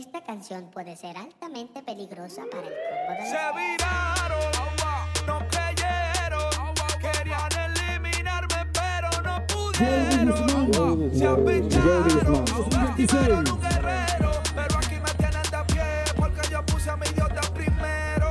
Esta canción puede ser altamente peligrosa para el combo de Se viraron, no creyeron, querían eliminarme pero no pudieron. Se apicharon, lastimaron un guerrero, pero aquí me tienen de pie porque yo puse a mi idiota primero.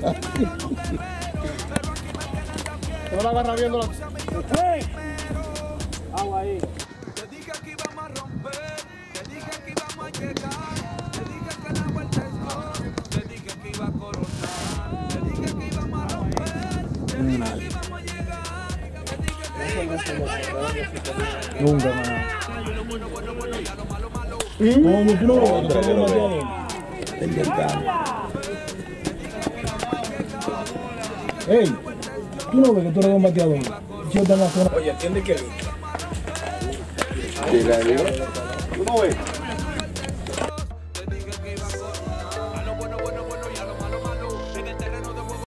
No la agarra viendo la... Agua ahí. Te dije que íbamos a romper, te dije que íbamos a llegar, te dije que la vuelta es te dije que iba a coronar, te dije que íbamos a romper, te dije que íbamos a llegar, te dije que Nunca más. Tú no que ves Ey, tú no ves que tú eres un bateador. Yo te la zona. Oye, atiende que. Le digo. ¿Tú no ves?